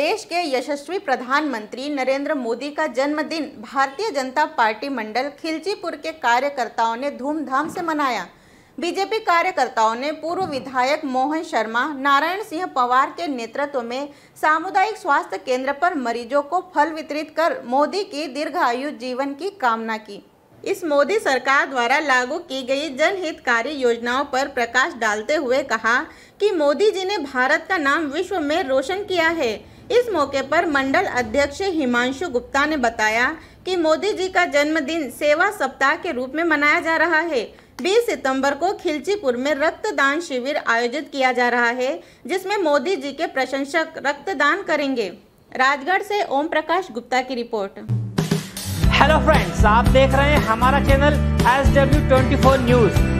देश के यशस्वी प्रधानमंत्री नरेंद्र मोदी का जन्मदिन भारतीय जनता पार्टी मंडल खिलचीपुर के कार्यकर्ताओं ने धूमधाम से मनाया। बीजेपी कार्यकर्ताओं ने पूर्व विधायक मोहन शर्मा, नारायण सिंह पवार के नेतृत्व में सामुदायिक स्वास्थ्य केंद्र पर मरीजों को फल वितरित कर मोदी की दीर्घायु जीवन की कामना की। इस मोदी सरकार द्वारा लागू की गई जनहितकारी योजनाओं पर प्रकाश डालते हुए कहा कि मोदी जी ने भारत का नाम विश्व में रोशन किया है। इस मौके पर मंडल अध्यक्ष हिमांशु गुप्ता ने बताया कि मोदी जी का जन्मदिन सेवा सप्ताह के रूप में मनाया जा रहा है। 20 सितंबर को खिलचीपुर में रक्तदान शिविर आयोजित किया जा रहा है, जिसमें मोदी जी के प्रशंसक रक्तदान करेंगे। राजगढ़ से ओम प्रकाश गुप्ता की रिपोर्ट। हेलो फ्रेंड्स आप देख रहे हैं हमारा channel S W twenty four news